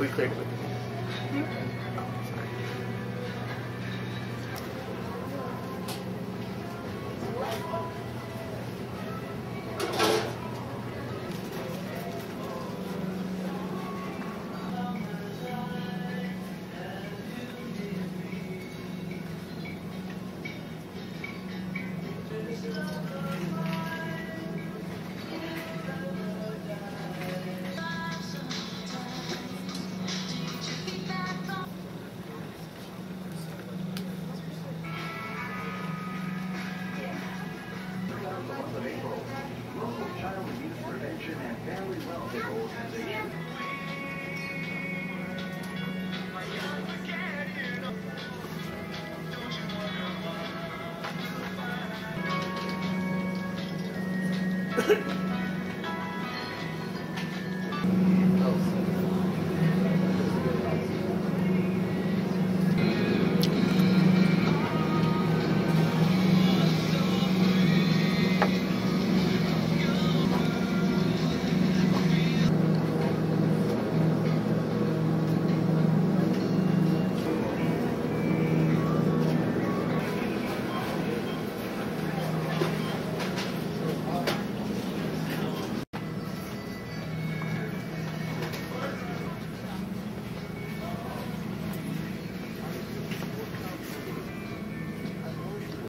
We cleared it with Thank you.